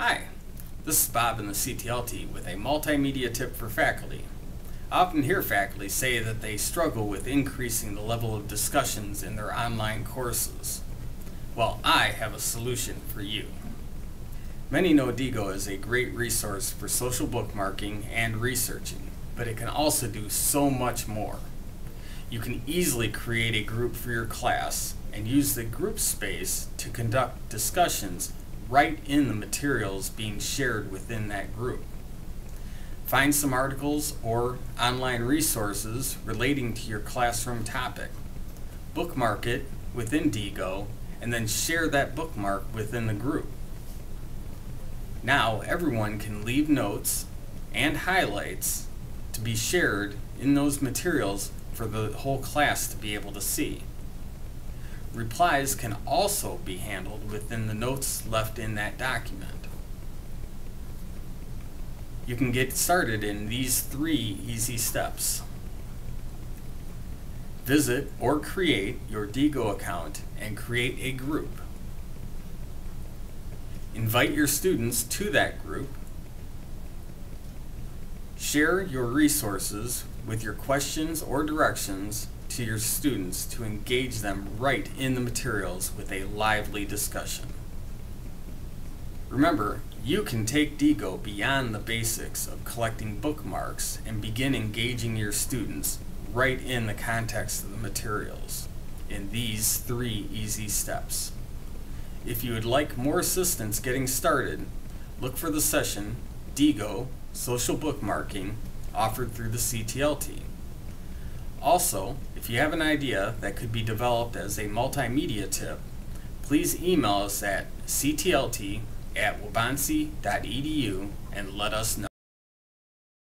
Hi, this is Bob in the CTLT with a multimedia tip for faculty. I often hear faculty say that they struggle with increasing the level of discussions in their online courses. Well, I have a solution for you. Many know Diigo is a great resource for social bookmarking and researching, but it can also do so much more. You can easily create a group for your class and use the group space to conduct discussions right in the materials being shared within that group. Find some articles or online resources relating to your classroom topic. Bookmark it within Diigo and then share that bookmark within the group. Now everyone can leave notes and highlights to be shared in those materials for the whole class to be able to see. Replies can also be handled within the notes left in that document. You can get started in these three easy steps. Visit or create your Diigo account and create a group. Invite your students to that group. Share your resources with your questions or directions to your students to engage them right in the materials with a lively discussion. Remember, you can take Diigo beyond the basics of collecting bookmarks and begin engaging your students right in the context of the materials in these three easy steps. If you would like more assistance getting started, look for the session Diigo Social Bookmarking offered through the CTLT. Also, if you have an idea that could be developed as a multimedia tip, please email us at ctlt at waubonsee.edu and let us know.